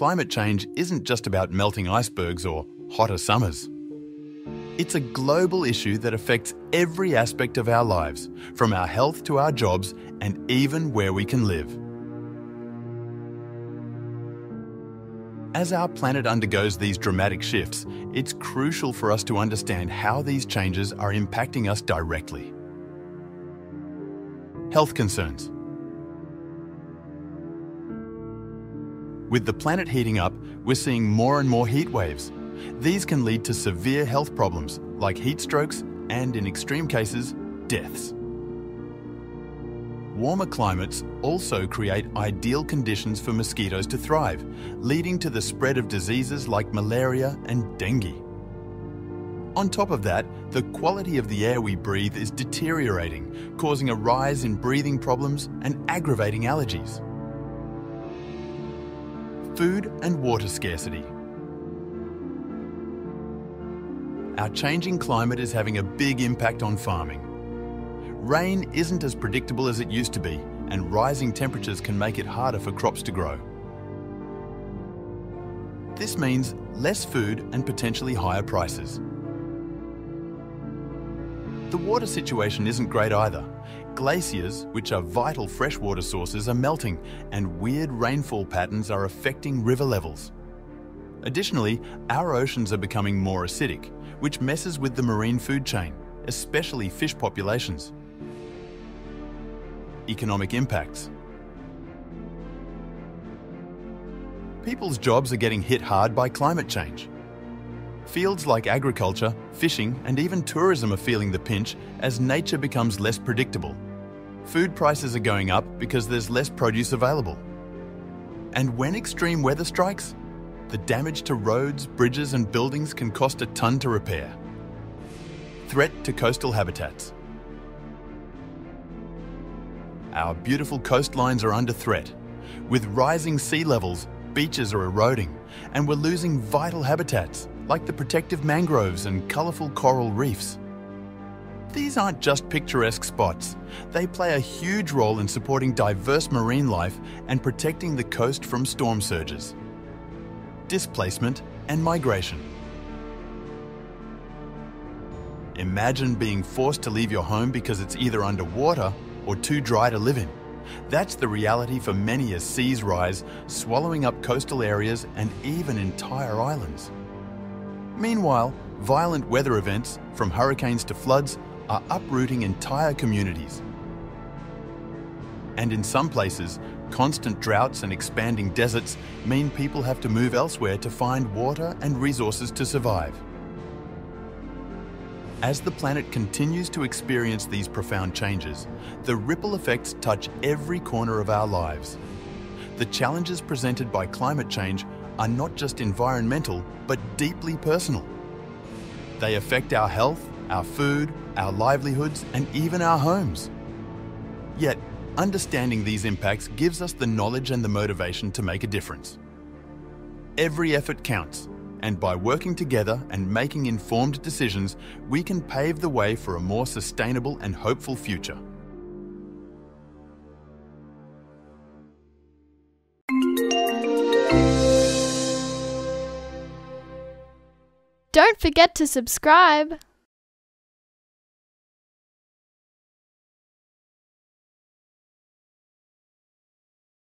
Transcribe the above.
Climate change isn't just about melting icebergs or hotter summers. It's a global issue that affects every aspect of our lives, from our health to our jobs and even where we can live. As our planet undergoes these dramatic shifts, it's crucial for us to understand how these changes are impacting us directly. Health concerns. With the planet heating up, we're seeing more and more heat waves. These can lead to severe health problems like heat strokes and, in extreme cases, deaths. Warmer climates also create ideal conditions for mosquitoes to thrive, leading to the spread of diseases like malaria and dengue. On top of that, the quality of the air we breathe is deteriorating, causing a rise in breathing problems and aggravating allergies food and water scarcity. Our changing climate is having a big impact on farming. Rain isn't as predictable as it used to be, and rising temperatures can make it harder for crops to grow. This means less food and potentially higher prices. The water situation isn't great either. Glaciers, which are vital freshwater sources, are melting and weird rainfall patterns are affecting river levels. Additionally, our oceans are becoming more acidic, which messes with the marine food chain, especially fish populations. Economic impacts. People's jobs are getting hit hard by climate change. Fields like agriculture, fishing, and even tourism are feeling the pinch as nature becomes less predictable. Food prices are going up because there's less produce available. And when extreme weather strikes, the damage to roads, bridges, and buildings can cost a ton to repair. Threat to coastal habitats. Our beautiful coastlines are under threat. With rising sea levels, beaches are eroding, and we're losing vital habitats like the protective mangroves and colourful coral reefs. These aren't just picturesque spots. They play a huge role in supporting diverse marine life and protecting the coast from storm surges, displacement and migration. Imagine being forced to leave your home because it's either underwater or too dry to live in. That's the reality for many as seas rise, swallowing up coastal areas and even entire islands. Meanwhile, violent weather events, from hurricanes to floods, are uprooting entire communities. And in some places, constant droughts and expanding deserts mean people have to move elsewhere to find water and resources to survive. As the planet continues to experience these profound changes, the ripple effects touch every corner of our lives. The challenges presented by climate change are not just environmental, but deeply personal. They affect our health, our food, our livelihoods, and even our homes. Yet, understanding these impacts gives us the knowledge and the motivation to make a difference. Every effort counts, and by working together and making informed decisions, we can pave the way for a more sustainable and hopeful future. Don't forget to subscribe.